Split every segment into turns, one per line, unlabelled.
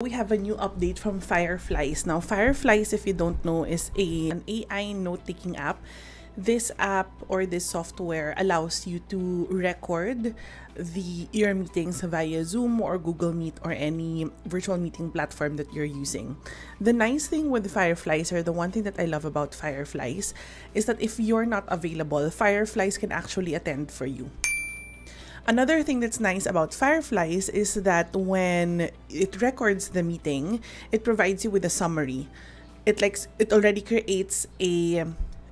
We have a new update from Fireflies. Now, Fireflies, if you don't know, is a, an AI note-taking app. This app or this software allows you to record the your meetings via Zoom or Google Meet or any virtual meeting platform that you're using. The nice thing with Fireflies, or the one thing that I love about Fireflies, is that if you're not available, Fireflies can actually attend for you. Another thing that's nice about Fireflies is that when it records the meeting, it provides you with a summary. It likes it already creates a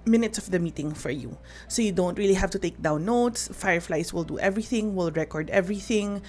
minutes of the meeting for you. So you don't really have to take down notes. Fireflies will do everything, will record everything.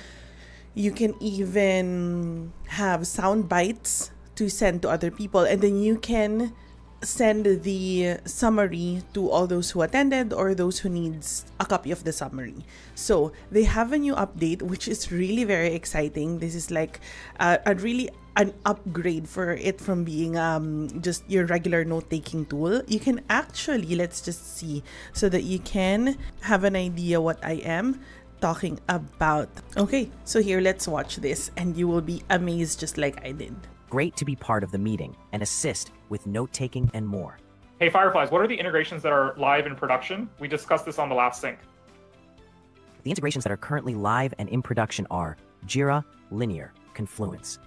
You can even have sound bites to send to other people and then you can send the summary to all those who attended or those who needs a copy of the summary. So they have a new update, which is really very exciting. This is like uh, a really an upgrade for it from being um, just your regular note-taking tool. You can actually, let's just see, so that you can have an idea what I am talking about. Okay, so here, let's watch this and you will be amazed just like I did.
Great to be part of the meeting and assist with note taking and more.
Hey Fireflies, what are the integrations that are live in production? We discussed this on the last sync.
The integrations that are currently live and in production are Jira, Linear, Confluence,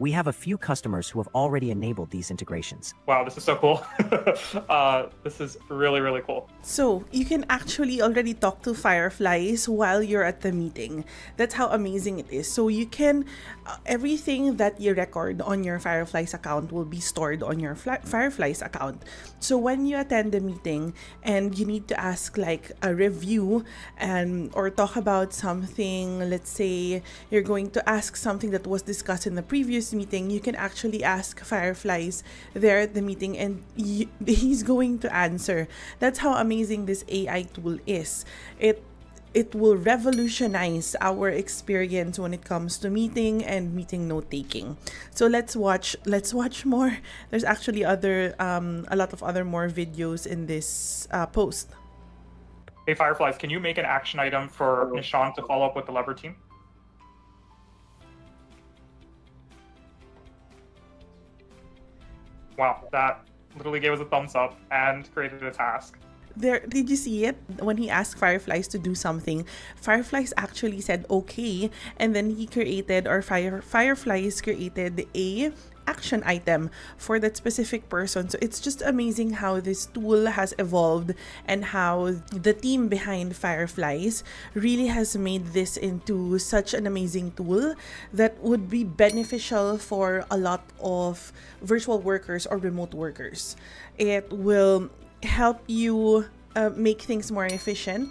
we have a few customers who have already enabled these integrations.
Wow, this is so cool. uh, this is really, really cool.
So you can actually already talk to Fireflies while you're at the meeting. That's how amazing it is. So you can, uh, everything that you record on your Fireflies account will be stored on your Fireflies account. So when you attend the meeting and you need to ask like a review and or talk about something, let's say you're going to ask something that was discussed in the previous meeting, you can actually ask Fireflies there at the meeting and he's going to answer. That's how amazing this AI tool is. It it will revolutionize our experience when it comes to meeting and meeting note taking so let's watch let's watch more. There's actually other um, a lot of other more videos in this uh, post.
Hey fireflies can you make an action item for nishan to follow up with the lever team wow, that literally gave us a thumbs up and created a task.
There, did you see it when he asked Fireflies to do something? Fireflies actually said okay, and then he created or Fire Fireflies created a action item for that specific person. So it's just amazing how this tool has evolved and how the team behind Fireflies really has made this into such an amazing tool that would be beneficial for a lot of virtual workers or remote workers. It will help you uh, make things more efficient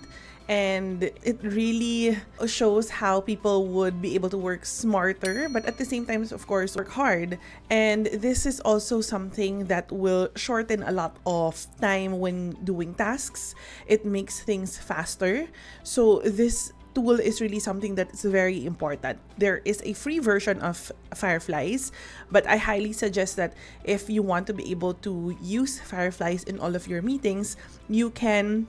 and it really shows how people would be able to work smarter but at the same time of course work hard. And this is also something that will shorten a lot of time when doing tasks. It makes things faster. So this tool is really something that is very important. There is a free version of Fireflies, but I highly suggest that if you want to be able to use Fireflies in all of your meetings, you can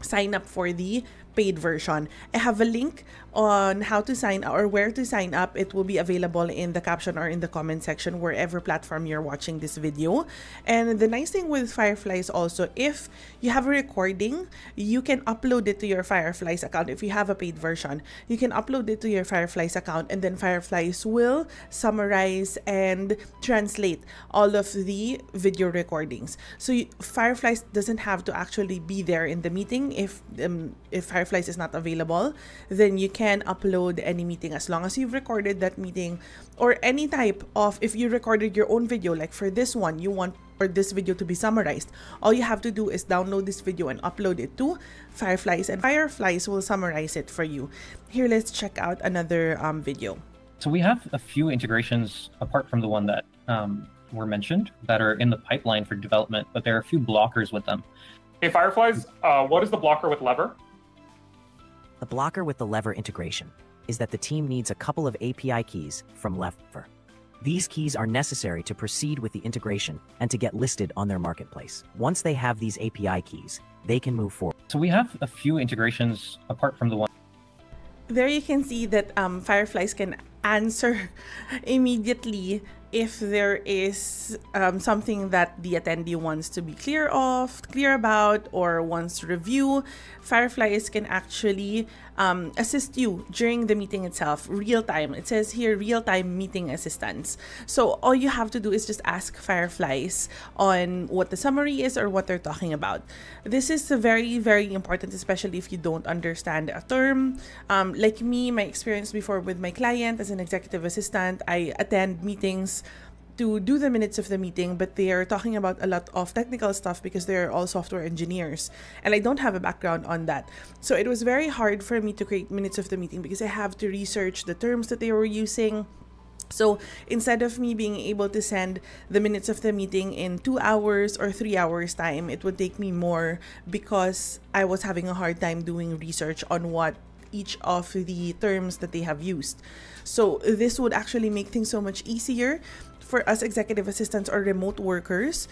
sign up for the paid version. I have a link on how to sign or where to sign up. It will be available in the caption or in the comment section wherever platform you're watching this video. And the nice thing with Fireflies also, if you have a recording, you can upload it to your Fireflies account. If you have a paid version, you can upload it to your Fireflies account and then Fireflies will summarize and translate all of the video recordings. So you, Fireflies doesn't have to actually be there in the meeting if um, if Fireflies Fireflies is not available, then you can upload any meeting as long as you've recorded that meeting or any type of, if you recorded your own video, like for this one, you want for this video to be summarized. All you have to do is download this video and upload it to Fireflies and Fireflies will summarize it for you. Here, let's check out another um, video.
So we have a few integrations apart from the one that um, were mentioned that are in the pipeline for development, but there are a few blockers with them.
Hey, Fireflies, uh, what is the blocker with Lever?
The blocker with the lever integration is that the team needs a couple of API keys from Lever. These keys are necessary to proceed with the integration and to get listed on their marketplace. Once they have these API keys, they can move forward.
So we have a few integrations apart from the one.
There you can see that um, Fireflies can answer immediately if there is um, something that the attendee wants to be clear of, clear about, or wants to review, Fireflies can actually um, assist you during the meeting itself, real time. It says here real time meeting assistance. So all you have to do is just ask Fireflies on what the summary is or what they're talking about. This is very, very important, especially if you don't understand a term. Um, like me, my experience before with my client as an executive assistant, I attend meetings to do the minutes of the meeting, but they are talking about a lot of technical stuff because they're all software engineers. And I don't have a background on that. So it was very hard for me to create minutes of the meeting because I have to research the terms that they were using. So instead of me being able to send the minutes of the meeting in two hours or three hours time, it would take me more because I was having a hard time doing research on what each of the terms that they have used. So this would actually make things so much easier for us executive assistants or remote workers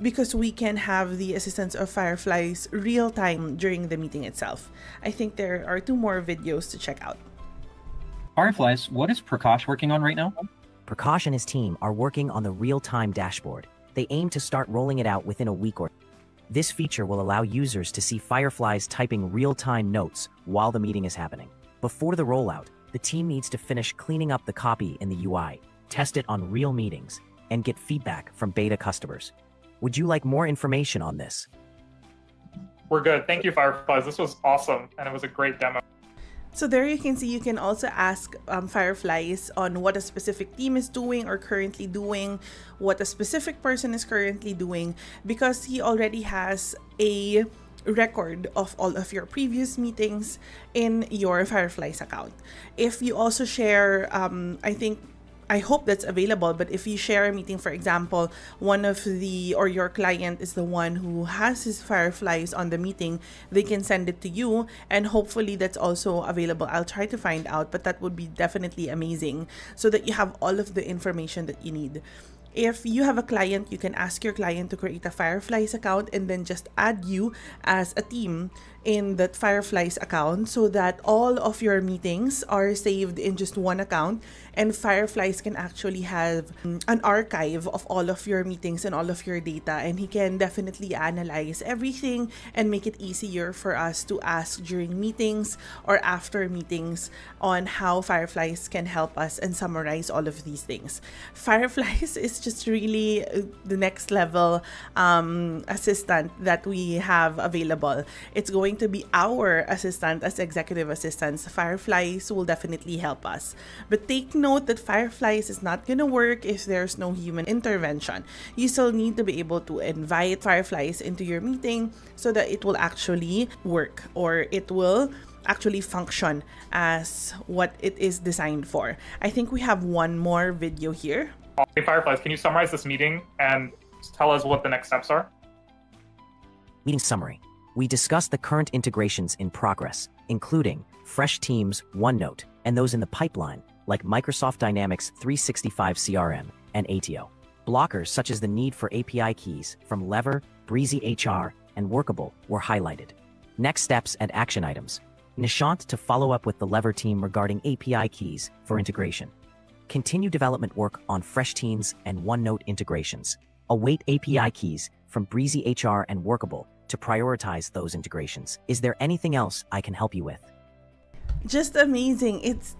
because we can have the assistance of Fireflies real time during the meeting itself. I think there are two more videos to check out.
Fireflies, what is Prakash working on right now?
Prakash and his team are working on the real-time dashboard. They aim to start rolling it out within a week or this feature will allow users to see Fireflies typing real-time notes while the meeting is happening. Before the rollout, the team needs to finish cleaning up the copy in the UI test it on real meetings, and get feedback from beta customers. Would you like more information on this?
We're good. Thank you, Fireflies. This was awesome, and it was a great demo.
So there you can see you can also ask um, Fireflies on what a specific team is doing or currently doing, what a specific person is currently doing, because he already has a record of all of your previous meetings in your Fireflies account. If you also share, um, I think I hope that's available. But if you share a meeting, for example, one of the or your client is the one who has his fireflies on the meeting, they can send it to you, and hopefully that's also available. I'll try to find out, but that would be definitely amazing so that you have all of the information that you need. If you have a client, you can ask your client to create a Fireflies account and then just add you as a team in that Fireflies account so that all of your meetings are saved in just one account and Fireflies can actually have an archive of all of your meetings and all of your data and he can definitely analyze everything and make it easier for us to ask during meetings or after meetings on how Fireflies can help us and summarize all of these things. Fireflies is just really uh, the next level um, assistant that we have available. It's going going to be our assistant as executive assistants, Fireflies will definitely help us. But take note that Fireflies is not going to work if there's no human intervention. You still need to be able to invite Fireflies into your meeting so that it will actually work or it will actually function as what it is designed for. I think we have one more video here.
Hey Fireflies, can you summarize this meeting and tell us what the next steps are?
Meeting summary we discuss the current integrations in progress, including fresh teams, OneNote, and those in the pipeline, like Microsoft Dynamics 365 CRM and ATO. Blockers such as the need for API keys from Lever, Breezy HR, and Workable were highlighted. Next steps and action items. Nishant to follow up with the Lever team regarding API keys for integration. Continue development work on Fresh Teams and OneNote integrations. Await API keys from Breezy HR and Workable to prioritize those integrations. Is there anything else I can help you with?
Just amazing. It's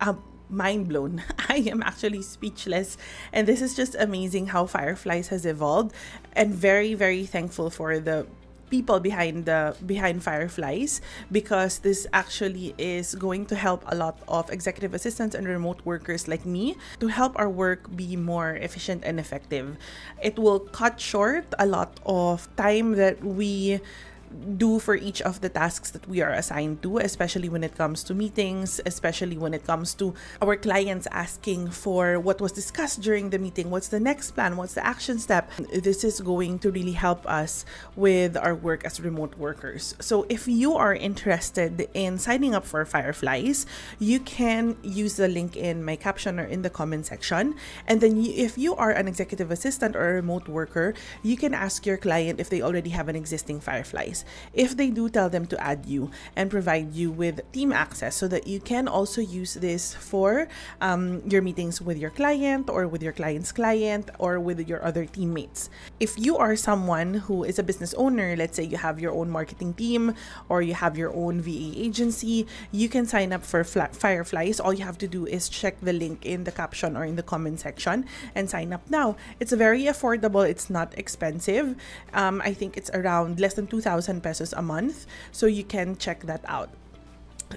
uh, mind blown. I am actually speechless. And this is just amazing how Fireflies has evolved and very, very thankful for the people behind the behind fireflies because this actually is going to help a lot of executive assistants and remote workers like me to help our work be more efficient and effective. It will cut short a lot of time that we do for each of the tasks that we are assigned to, especially when it comes to meetings, especially when it comes to our clients asking for what was discussed during the meeting, what's the next plan, what's the action step. This is going to really help us with our work as remote workers. So if you are interested in signing up for Fireflies, you can use the link in my caption or in the comment section. And then if you are an executive assistant or a remote worker, you can ask your client if they already have an existing Fireflies Fireflies if they do tell them to add you and provide you with team access so that you can also use this for um, your meetings with your client or with your client's client or with your other teammates. If you are someone who is a business owner, let's say you have your own marketing team or you have your own VA agency, you can sign up for Fireflies. All you have to do is check the link in the caption or in the comment section and sign up now. It's very affordable, it's not expensive. Um, I think it's around less than 2,000 pesos a month, so you can check that out.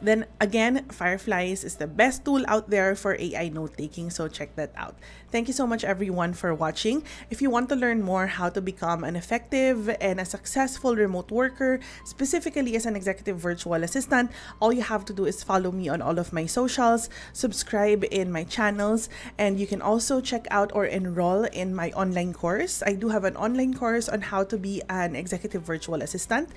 Then again, Fireflies is the best tool out there for AI note taking, so check that out. Thank you so much everyone for watching. If you want to learn more how to become an effective and a successful remote worker, specifically as an executive virtual assistant, all you have to do is follow me on all of my socials, subscribe in my channels, and you can also check out or enroll in my online course. I do have an online course on how to be an executive virtual assistant.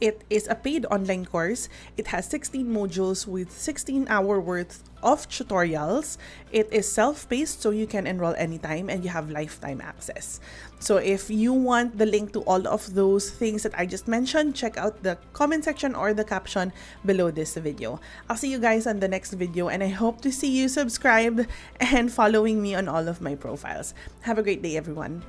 It is a paid online course. It has 16 modules with 16 hour worth of tutorials. It is self-paced so you can enroll anytime and you have lifetime access. So if you want the link to all of those things that I just mentioned, check out the comment section or the caption below this video. I'll see you guys on the next video and I hope to see you subscribed and following me on all of my profiles. Have a great day everyone.